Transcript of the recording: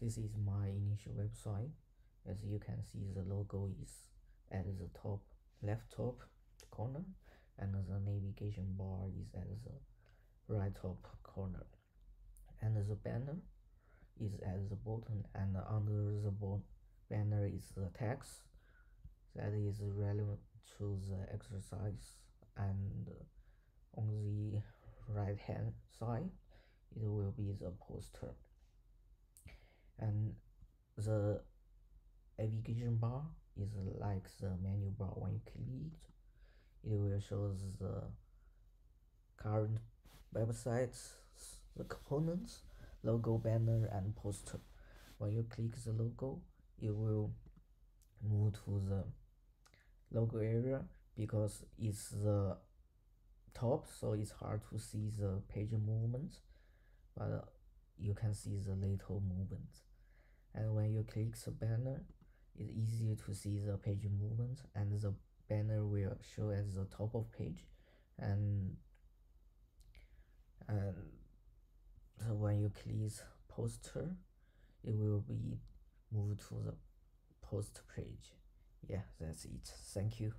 this is my initial website. As you can see the logo is at the top left top corner and the navigation bar is at the right top corner. And the banner is at the bottom and under the banner is the text that is relevant to the exercise. And on the right hand side it will be the poster and the navigation bar is like the menu bar. When you click it will show the current websites the components logo banner and poster. When you click the logo it will move to the logo area because it's the top so it's hard to see the page movement but you can see the little movement. And when you click the banner it's easier to see the page movement and the banner will show at the top of page. And and so when you click poster it will be moved to the post page. Yeah that's it. Thank you